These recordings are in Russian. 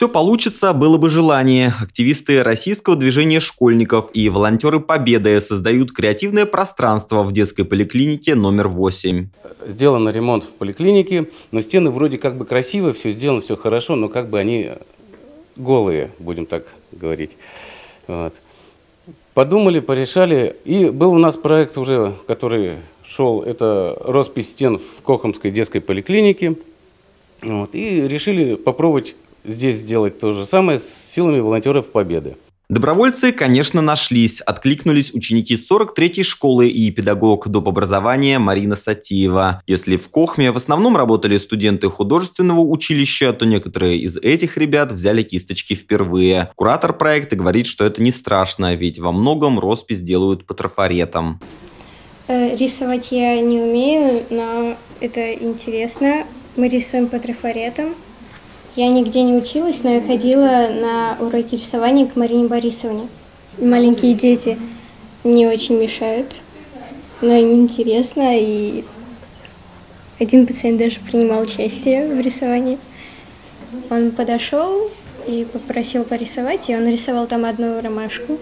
Все получится, было бы желание. Активисты российского движения школьников и волонтеры Победы создают креативное пространство в детской поликлинике номер 8. Сделан ремонт в поликлинике, но стены вроде как бы красивые, все сделано, все хорошо, но как бы они голые, будем так говорить. Вот. Подумали, порешали, и был у нас проект уже, который шел, это роспись стен в Кохомской детской поликлинике. Вот, и решили попробовать здесь сделать то же самое с силами волонтеров Победы. Добровольцы, конечно, нашлись. Откликнулись ученики 43-й школы и педагог доп. образования Марина Сатиева. Если в Кохме в основном работали студенты художественного училища, то некоторые из этих ребят взяли кисточки впервые. Куратор проекта говорит, что это не страшно, ведь во многом роспись делают по трафаретам. Э, рисовать я не умею, но это интересно. Мы рисуем по трафаретам. Я нигде не училась, но я ходила на уроки рисования к Марине Борисовне. Маленькие дети не очень мешают, но им интересно, и один пациент даже принимал участие в рисовании. Он подошел и попросил порисовать, и он нарисовал там одну ромашку.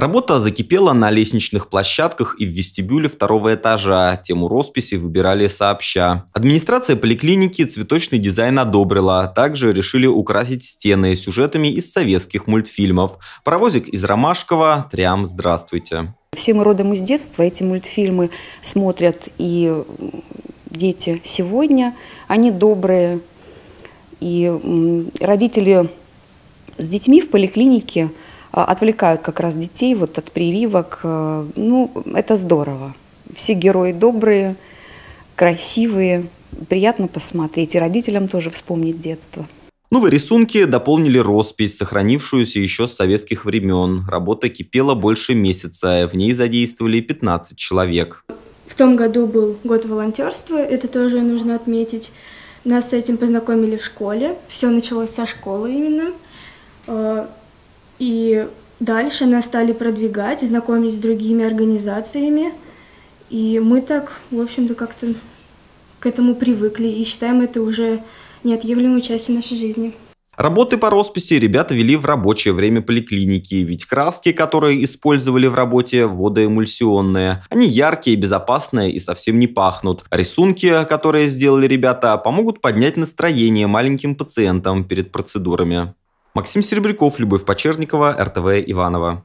Работа закипела на лестничных площадках и в вестибюле второго этажа. Тему росписи выбирали сообща. Администрация поликлиники цветочный дизайн одобрила. Также решили украсить стены сюжетами из советских мультфильмов. Паровозик из Ромашкова. Трям, здравствуйте. Все мы родом из детства. Эти мультфильмы смотрят и дети сегодня. Они добрые. И родители с детьми в поликлинике – отвлекают как раз детей вот от прививок. Э, ну, это здорово. Все герои добрые, красивые, приятно посмотреть. И родителям тоже вспомнить детство. Новые рисунки дополнили роспись, сохранившуюся еще с советских времен. Работа кипела больше месяца, в ней задействовали 15 человек. В том году был год волонтерства, это тоже нужно отметить. Нас с этим познакомили в школе, все началось со школы именно. И дальше нас стали продвигать, знакомить с другими организациями. И мы так, в общем-то, как-то к этому привыкли и считаем это уже неотъемлемой частью нашей жизни. Работы по росписи ребята вели в рабочее время поликлиники, ведь краски, которые использовали в работе, водоэмульсионные. Они яркие, безопасные и совсем не пахнут. Рисунки, которые сделали ребята, помогут поднять настроение маленьким пациентам перед процедурами. Максим Серебряков, Любовь Почерникова, РТВ Иванова.